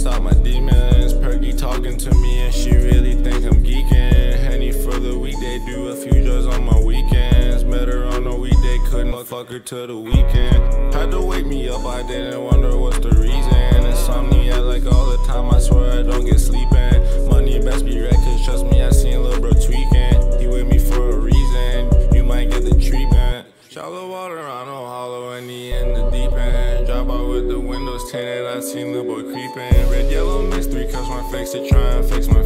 stop my demons. Perky talking to me and she really think I'm geeking. Henny for the weekday, do a few drugs on my weekends. Met her on a weekday, couldn't fuck her till the weekend. Had to wake me up, I didn't wonder what's the reason. Insomnia like all the time, I swear I don't get sleeping. Money best be right, cause trust me, I seen Lil Bro tweaking. He with me for a reason, you might get the treatment. Shallow water, I know deep end. Drop out with the windows tinted, I seen the boy creeping. Red, yellow mix, three my face to try and fix my